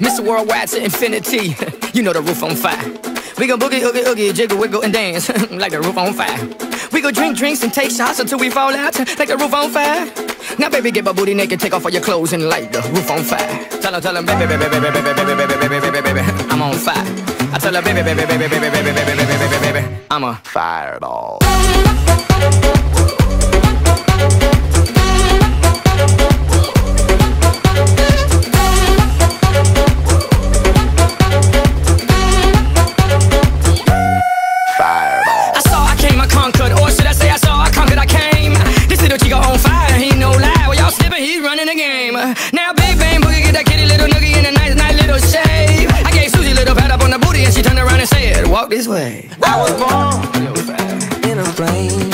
Mr. Worldwide to infinity. you know the roof on fire. We gon' boogie, oogie, oogie, jiggle, wiggle, and dance like the roof on fire. We go drink drinks and take shots until we fall out like the roof on fire. Now, baby, get my booty naked, take off all your clothes and light the roof on fire. Tell her, tell her, baby, baby, baby, baby, baby, baby, baby, baby, baby, baby, I'm on fire. I tell her, baby, baby, baby, baby, baby, baby, baby, baby, baby, I'm a fireball. He's running the game. Now, Big Bang Boogie, get that kitty little noogie in a nice, nice little shave. I gave Susie a little pat up on the booty, and she turned around and said, Walk this way. I was born in a plane.